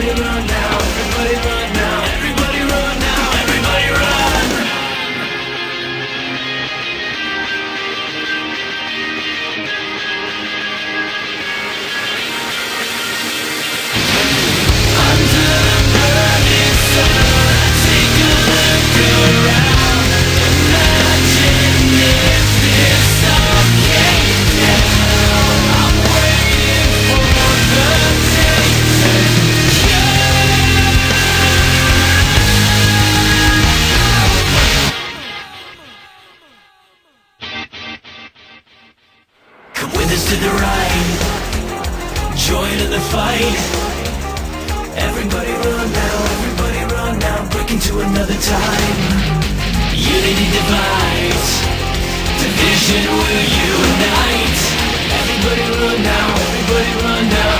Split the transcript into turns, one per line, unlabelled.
Everybody run now, everybody run now, everybody run now, everybody run. Come with us to the ride. Join in the fight. Everybody run now, everybody run now, break into another time. Unity divides, division will unite. Everybody run now, everybody run now,